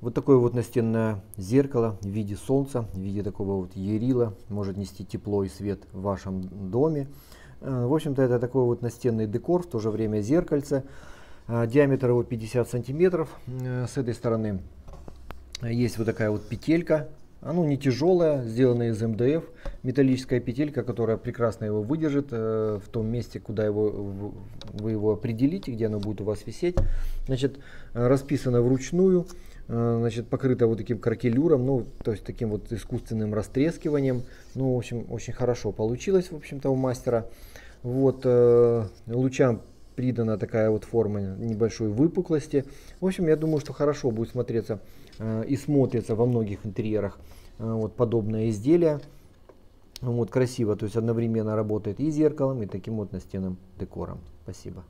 Вот такое вот настенное зеркало в виде солнца, в виде такого вот ерила, может нести тепло и свет в вашем доме. Э, в общем-то это такой вот настенный декор, в то же время зеркальце. Э, диаметр его 50 сантиметров. Э, с этой стороны есть вот такая вот петелька. Оно не тяжелое, сделано из МДФ. Металлическая петелька, которая прекрасно его выдержит в том месте, куда его, вы его определите, где оно будет у вас висеть. Значит, расписано вручную. Э, значит, покрыта вот таким кракелюром, ну, то есть таким вот искусственным растрескиванием. Ну, в общем, очень хорошо получилось, в общем-то, у мастера. Вот, э, лучам придана такая вот форма небольшой выпуклости. В общем, я думаю, что хорошо будет смотреться э, и смотрится во многих интерьерах э, вот подобное изделие. Вот красиво, то есть одновременно работает и зеркалом, и таким вот настенным декором. Спасибо.